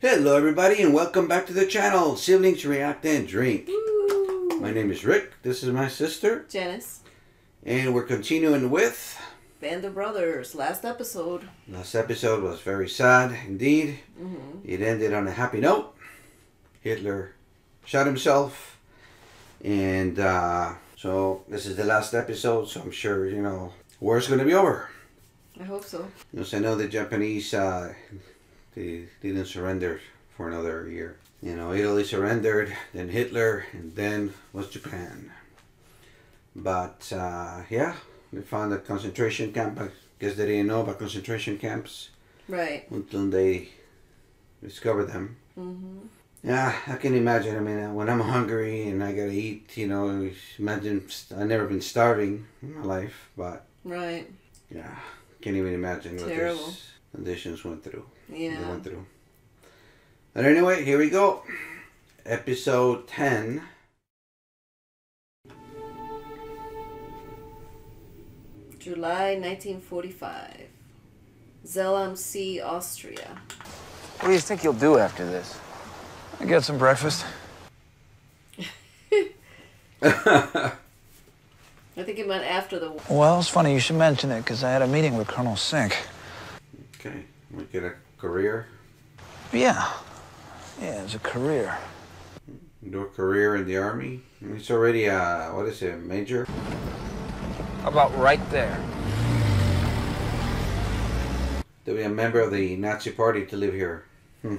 Hello, everybody, and welcome back to the channel, Siblings React and Drink. My name is Rick. This is my sister, Janice, and we're continuing with. Band of Brothers, last episode. Last episode was very sad indeed. Mm-hmm. It ended on a happy note. Hitler shot himself, and uh, so this is the last episode. So I'm sure you know war's going to be over. I hope so. Yes, I know the Japanese uh, they didn't surrender for another year. You know, Italy surrendered, then Hitler, and then was Japan. But uh, yeah, they found a concentration camp. I guess they didn't know about concentration camps Right. until they discovered them. Mm-hmm. Yeah, I can imagine. I mean, uh, when I'm hungry and I gotta eat, you know, imagine I've never been starving in my life, but Right. yeah, can't even imagine what Terrible. these conditions went through. They Yeah. went through. But anyway, here we go. Episode 10. July 1945. Zell am See, Austria. What do you think you'll do after this? I get some breakfast. I think it meant after the war. Well, it's funny you should mention it because I had a meeting with Colonel Sink. Okay, we get a career. Yeah. Yeah, it's a career. Do a career in the army. It's already, uh, what is it, major? About right there. To be a member of the Nazi party to live here. Hmm.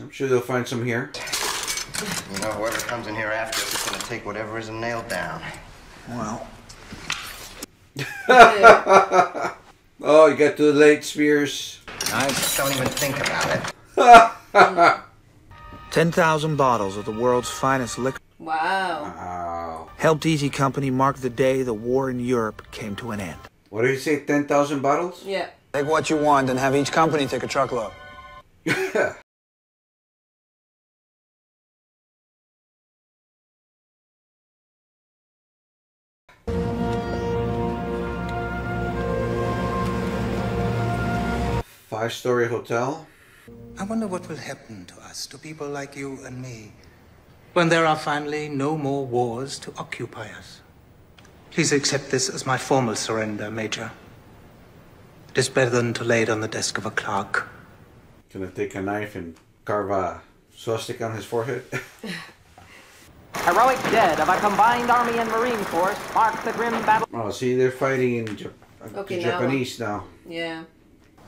I'm sure they'll find some here. You know, whoever comes in here after us is going to take whatever isn't nailed down. Well, Oh, you got too late, Speirs. I don't even think about it. 10,000 bottles of the world's finest liquor Wow. Wow. helped Easy Company mark the day the war in Europe came to an end. What did you say, 10,000 bottles? Yeah. Take what you want and have each company take a truckload. Five story hotel. I wonder what will happen to us, to people like you and me, when there are finally no more wars to occupy us. Please accept this as my formal surrender, Major. It is better than to lay it on the desk of a clerk. Gonna take a knife and carve a swastika on his forehead. Heroic dead of a combined army and marine force mark the grim battle. oh, see, they're fighting in Jap- Okay, now Japanese now. Yeah.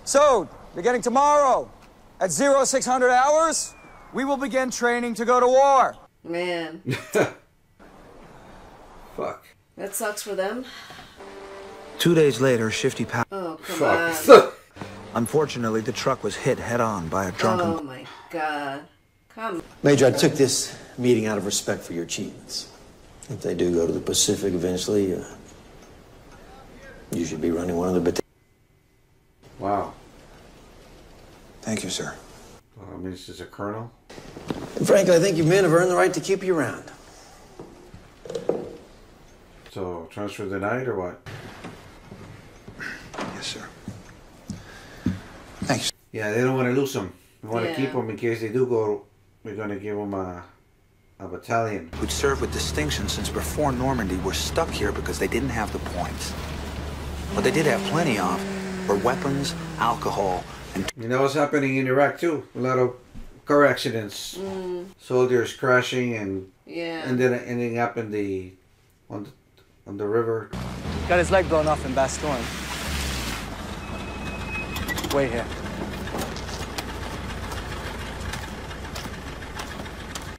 So, beginning tomorrow, at 0600 hours, we will begin training to go to war. Man. Fuck. That sucks for them. Two days later, Shifty Pa. Oh, come on. Fuck. Unfortunately, the truck was hit head on by a drunken. Oh my god. Come. Major, I took this meeting out of respect for your achievements. If they do go to the Pacific eventually, uh, you should be running one of the battalions. wow. Thank you, sir. Well, I this is a colonel. And frankly, I think you men have earned the right to keep you around. So, transfer the denied or what? Yes, sir. Thanks. Yeah, they don't want to lose them. They want to keep them in case they do go. We're gonna give them a, a battalion. Who'd served with distinction since before Normandy were stuck here because they didn't have the points. What they did have plenty of were weapons, alcohol, and You know what's happening in Iraq too? A lot of car accidents, mm. soldiers crashing, and Yeah. and then ending up in the on the, on the river. Got his leg blown off in Bastogne. Wait here.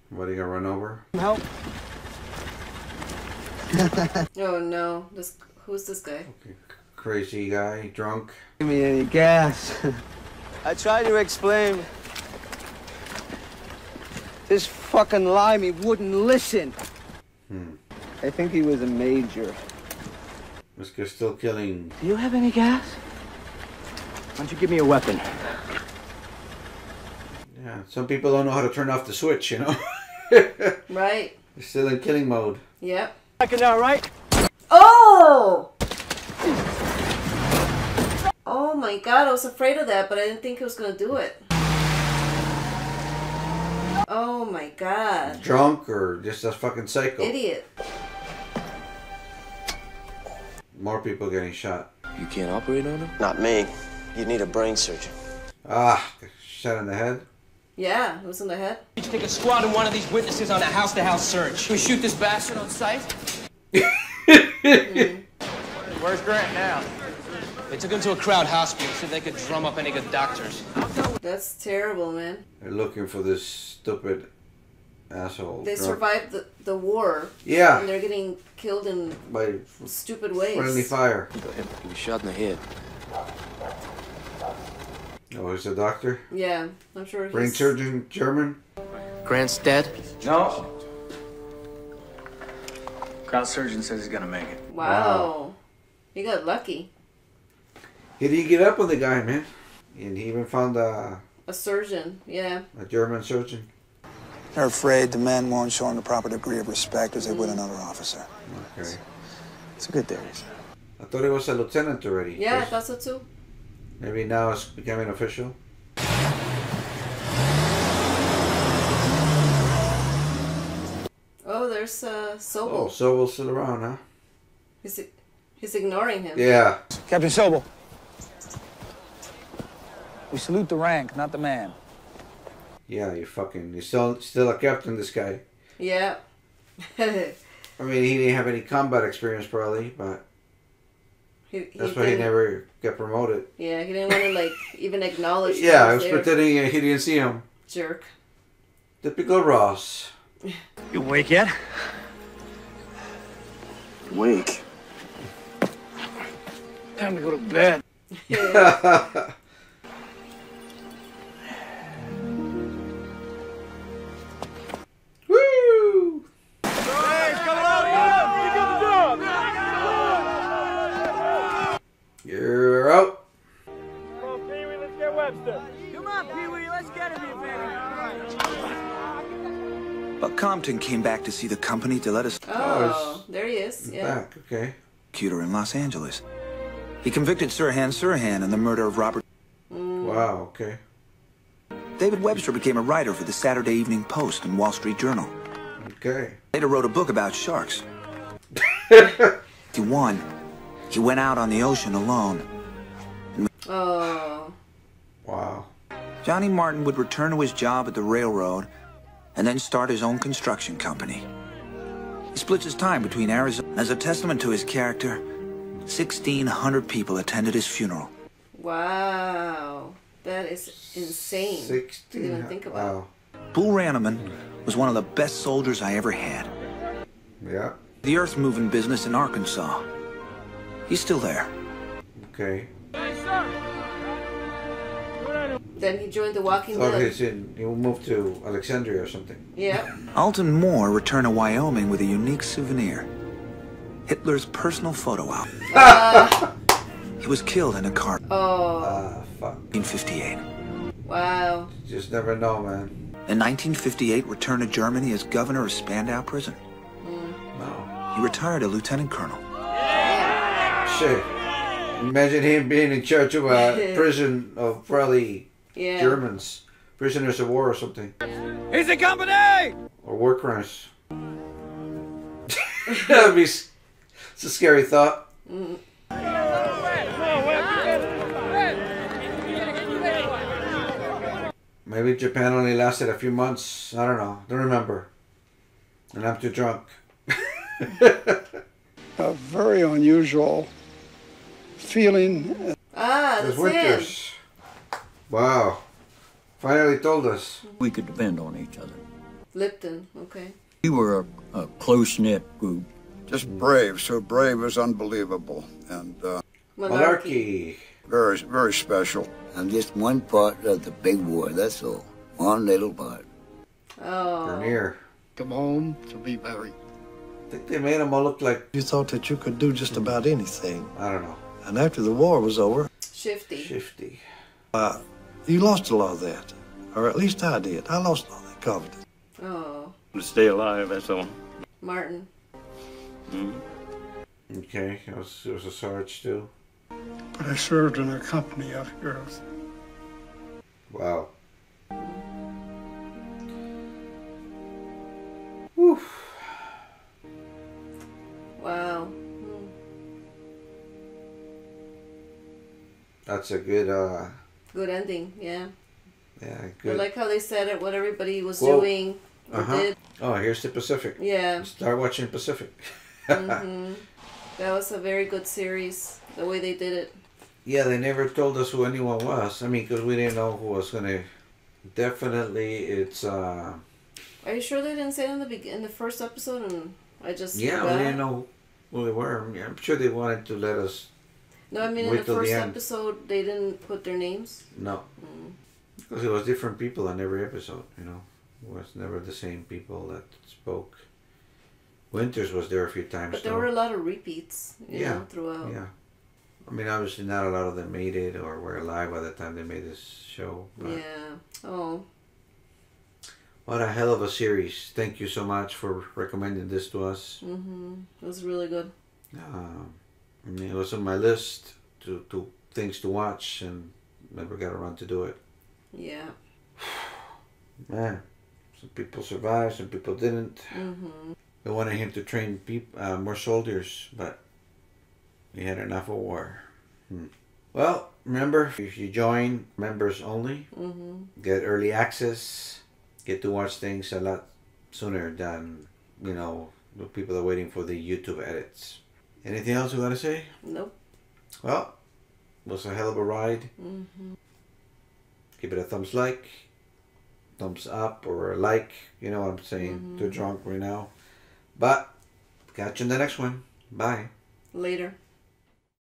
What are you gonna run over? Help. Oh no. This who's this guy? Crazy guy, drunk. Give me any gas. I tried to explain. This fucking limey wouldn't listen. Hmm. I think he was a major. This guy's still killing. Do you have any gas? Why don't you give me a weapon? Yeah, some people don't know how to turn off the switch. You know, Right. they're still in killing mode. Yep. I can now, right? Oh! My god, I was afraid of that, but I didn't think he was gonna do it. Oh my god. Drunk or just a fucking psycho. Idiot. More people getting shot. You can't operate on him? Not me. You need a brain surgeon. Ah, shot in the head. Yeah, it was in the head. You take a squad and one of these witnesses on a house-to-house search. We shoot this bastard on sight? Where's Grant now? They took him to a crowd hospital so they could drum up any good doctors. That's terrible, man. They're looking for this stupid asshole. They drunk survived the, the war. Yeah. And they're getting killed in by stupid ways. friendly fire. He was shot in the head. Oh, he's a doctor. Yeah, I'm sure Brain he's... surgeon, German. Grant's dead? No. Crowd surgeon says he's gonna make it. Wow. He got lucky. He didn't get up on the guy, man. And he even found a, A surgeon, yeah. a German surgeon. They're afraid the men won't show him the proper degree of respect as they would another officer. Okay. It's a good theory. I thought he was a lieutenant already. Yeah, I thought so too. Maybe now it's becoming official. Oh, there's uh, Oh, Sobel. Sobel's still around, huh? He's, he's ignoring him. Yeah. Captain Sobel. We salute the rank, not the man. Yeah, you're fucking, he's still, still a captain, this guy. Yeah. I mean, he didn't have any combat experience probably, but he, he that's why he never got promoted. Yeah, he didn't want to like even acknowledge. Yeah, I he was there. pretending uh, he didn't see him. Jerk. Typical Ross. You awake yet? Wake. Time to go to bed. Yeah. Compton came back to see the company to let us Oh, there he is. Yeah. Back, okay. executor in Los Angeles. He convicted Sirhan Sirhan in the murder of Robert. Mm. Wow, okay. David Webster became a writer for the Saturday Evening Post and Wall Street Journal. Okay. Later wrote a book about sharks. he won. He went out on the ocean alone. Oh. Wow. Johnny Martin would return to his job at the railroad and then start his own construction company. He splits his time between Arizona. As a testament to his character, 1,600 people attended his funeral. Wow. That is insane. 16. To even think about. Wow. Bull Randleman was one of the best soldiers I ever had. Yeah. The earth moving business in Arkansas. He's still there. Okay. Then he joined the Walking Thought Dead. he's in. He moved to Alexandria or something. Yeah. Alton More returned to Wyoming with a unique souvenir. Hitler's personal photo album. Uh, He was killed in a car oh. Ah, fuck. in 1958. Wow. You just never know, man. In 1958, returned to Germany as governor of Spandau Prison. No. He retired a lieutenant colonel. Shit. Imagine him being in charge of a prison of probably Yeah. Germans, prisoners of war or something, Easy company! or war crimes. That'd be. It's a scary thought. Maybe Japan only lasted a few months. I don't know. Don't remember. And I'm too drunk. a very unusual feeling. Ah, There's that's it. Winters. Wow. Finally told us. We could depend on each other. Lipton. Okay. We were a, a close knit group. Just brave, so brave is unbelievable, and uh, Malarkey. very, very special. I'm just one part of the big war, that's all. One little part. Oh. Bernier. Come home to be married. I think they made them all look like, You thought that you could do just about anything. I don't know, And after the war was over, Shifty. shifty. uh, you lost a lot of that. Or at least I did. I lost all that confidence. Oh. To stay alive, that's all. Martin. Hmm. Okay, it was, it was a Sarge too. but I served in a company of girls. Wow. Oof. Wow. That's a good, uh, Good ending, yeah. yeah, good. I like how they said it, what everybody was doing or Uh-huh. did. Oh, here's the Pacific. Yeah. Start watching Pacific. hmm That was a very good series, the way they did it. Yeah, they never told us who anyone was. I mean, because we didn't know who was gonna. Definitely, it's uh. Are you sure they didn't say it in the beg- in the first episode and I just Yeah, we didn't know who they were. I'm sure they wanted to let us. No, I mean in the the first end. episode they didn't put their names. No, Mm. because it was different people on every episode. You know, it was never the same people that spoke. Winters was there a few times. But there though. were a lot of repeats, you Yeah, know, throughout. Yeah. I mean, obviously, not a lot of them made it or were alive by the time they made this show. Yeah. Oh. What a hell of a series. Thank you so much for recommending this to us. Mhm. It was really good. Um, it was on my list to, to things to watch and never got around to do it. Yeah. Man, some people survived, some people didn't. Mhm. They wanted him to train peop uh, more soldiers, but he had enough of war. Hmm. Well, remember, if you join members only, Mhm. get early access, get to watch things a lot sooner than, you know, the people are waiting for the YouTube edits. Anything else you got to say? Nope. Well, it was a hell of a ride. Mhm. Give it a thumbs like, thumbs up, or a like. You know what I'm saying? Mhm. Too drunk right now. But, catch you in the next one. Bye. Later.